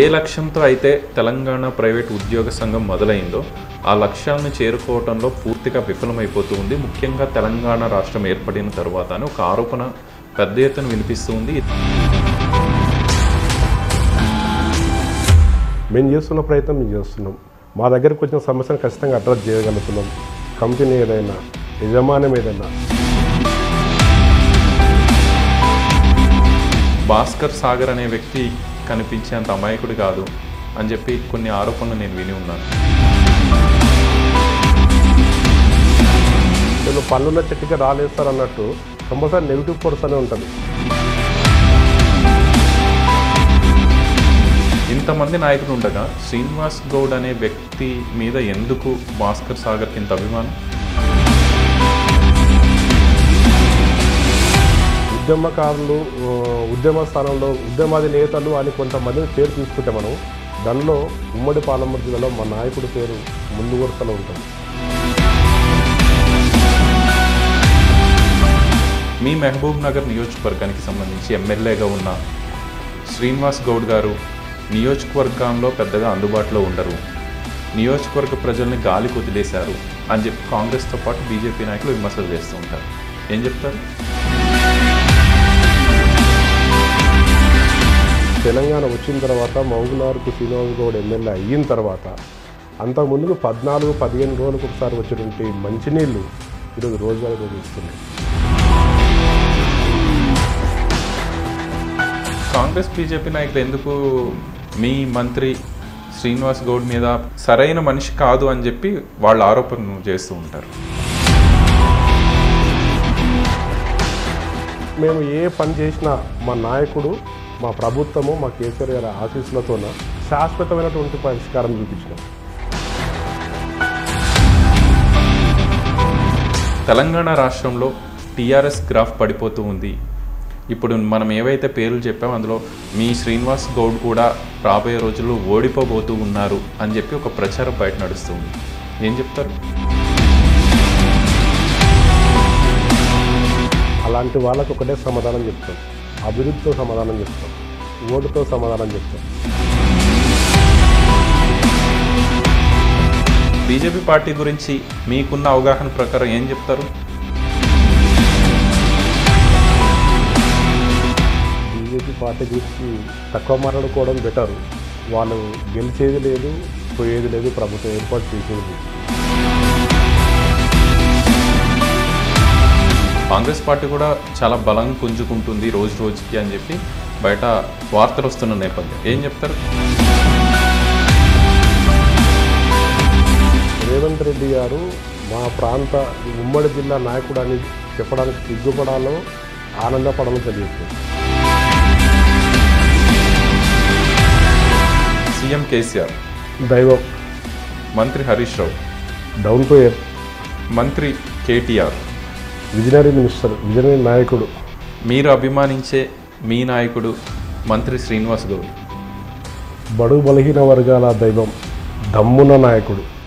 ఏ లక్ష్యంతో అయితే తెలంగాణ ప్రైవేట్ ఉద్యోగ సంఘం మొదలైందో ఆ లక్ష్యాలను చేరుకోవడంలో పూర్తిగా విఫలమైపోతూ ఉంది. ముఖ్యంగా తెలంగాణ రాష్ట్రం ఏర్పడిన తరువాత ఒక ఆరోపణ పెద్ద ఎత్తున వినిపిస్తూ ఉంది. మేము చేస్తున్న ప్రయత్నం మేము చేస్తున్నాం. మా దగ్గరకు వచ్చిన సమస్యను ఖచ్చితంగా అడ్రస్ చేయగలుగుతున్నాం. కంపెనీ ఏదైనా యజమానం ఏదైనా. భాస్కర్ సాగర్ అనే వ్యక్తి కనిపించేంత అమాయకుడు కాదు అని చెప్పి కొన్ని ఆరోపణలు నేను విని ఉన్నాను. వీళ్ళు పన్నుల చెట్టుకి రాలేస్తారు అన్నట్టు కంపల్సరీ నెగిటివ్ ఫోర్స్ అనే ఉంటుంది. ఇంతమంది నాయకులు ఉండగా శ్రీనివాస్ గౌడ్ అనే వ్యక్తి మీద ఎందుకు భాస్కర్ సాగర్కి ఇంత అభిమానం? ఉద్యమకారులు ఉద్యమ స్థానంలో ఉద్యమాది నేతలు అని కొంతమందిని పేరు తీసుకుంటే మనం దానిలో ఉమ్మడి పాలమూరు జిల్లాలో మా నాయకుడి పేరు ముందు వరుసలో ఉంటుంది. మీ మహబూబ్ నగర్ నియోజకవర్గానికి సంబంధించి ఎమ్మెల్యేగా ఉన్న శ్రీనివాస్ గౌడ్ గారు నియోజకవర్గంలో పెద్దగా అందుబాటులో ఉండరు. నియోజకవర్గ ప్రజల్ని గాలి వదిలేశారు అని చెప్పి కాంగ్రెస్తో పాటు బీజేపీ నాయకులు విమర్శలు చేస్తూ ఉంటారు. ఏం చెప్తారు? తెలంగాణ వచ్చిన తర్వాత మహబూబ్నగర్కు శ్రీనివాస్ గౌడ్ ఎమ్మెల్యే అయిన తర్వాత అంతకుముందు పద్నాలుగు పదిహేను రోజులకు ఒకసారి వచ్చినటువంటి మంచినీళ్ళు ఈరోజు రోజువారీ రోజు కాంగ్రెస్ బీజేపీ నాయకులు ఎందుకు మీ మంత్రి శ్రీనివాస్ గౌడ్ మీద సరైన మనిషి కాదు అని చెప్పి వాళ్ళ ఆరోపణలు చేస్తూ ఉంటారు? మేము ఏ పని చేసినా మా నాయకుడు మా ప్రభుత్వము మా కేసీఆర్ గారి ఆశీస్సులతోన శాశ్వతమైనటువంటి పరిష్కారం చూపించినాం. తెలంగాణ రాష్ట్రంలో టీఆర్ఎస్ గ్రాఫ్ పడిపోతూ ఉంది. ఇప్పుడు మనం ఏవైతే పేర్లు చెప్పామో అందులో మీ శ్రీనివాస్ గౌడ్ కూడా రాబోయే రోజుల్లో ఓడిపోబోతూ ఉన్నారు అని చెప్పి ఒక ప్రచారం బయట నడుస్తుంది ఏం చెప్తారు? అలాంటి వాళ్ళకు ఒకటే సమాధానం చెప్తాం. అభివృద్ధితో సమాధానం చెప్తాం. ఓటుతో సమాధానం చెప్తాం. బీజేపీ పార్టీ గురించి మీకున్న అవగాహన ప్రకారం ఏం చెప్తారు? బీజేపీ పార్టీ గురించి తక్కువ మాట్లాడుకోవడం బెటర్. వాళ్ళు గెలిచేది లేదు పోయేది లేదు ప్రభుత్వం ఏర్పాటు చేసేది లేదు. కాంగ్రెస్ పార్టీ కూడా చాలా బలం పుంజుకుంటుంది రోజు రోజుకి అని చెప్పి బయట వార్తలు వస్తున్న నేపథ్యం. ఏం చెప్తారు? రేవంత్ రెడ్డి గారు మా ప్రాంత ఉమ్మడి జిల్లా నాయకుడు అని చెప్పడానికి సిగ్గుపడాలో ఆనందపడాలో తెలియట్లేదు. సీఎం కేసీఆర్. దైవం. మంత్రి Harish Rao. Down to earth. మంత్రి కేటీఆర్. విజనరీ మినిస్టర్ విజనరీ నాయకుడు. మీరు అభిమానించే మీ నాయకుడు మంత్రి శ్రీనివాస్ గౌడ్. బడుగు బలహీన వర్గాల దైవం దమ్మున నాయకుడు.